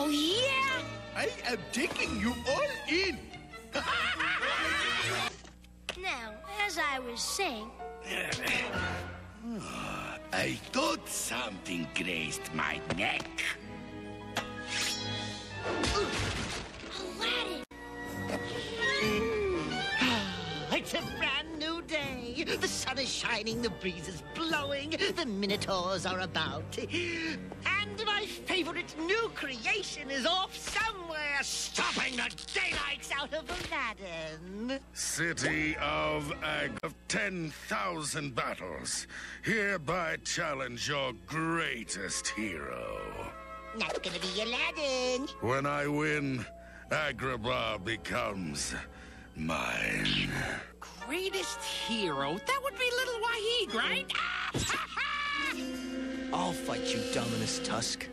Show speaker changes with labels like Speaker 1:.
Speaker 1: Oh, yeah? I am taking you all in.
Speaker 2: now, as I was saying...
Speaker 1: I thought something grazed my neck.
Speaker 3: Day. The sun is shining, the breeze is blowing, the minotaurs are about. And my favorite new creation is off somewhere, stopping the daylights out of Aladdin.
Speaker 4: City of Ag of 10,000 battles. Hereby challenge your greatest hero.
Speaker 3: Not gonna be Aladdin.
Speaker 4: When I win, Agrabah becomes mine.
Speaker 5: Greatest hero? That would be Little Wahid, right?
Speaker 6: I'll fight you, Dominus Tusk.